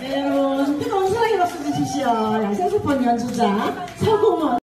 네, 여러분, 뜨거운 사랑의 박수 주시오. 양상수번 연주자 서공원.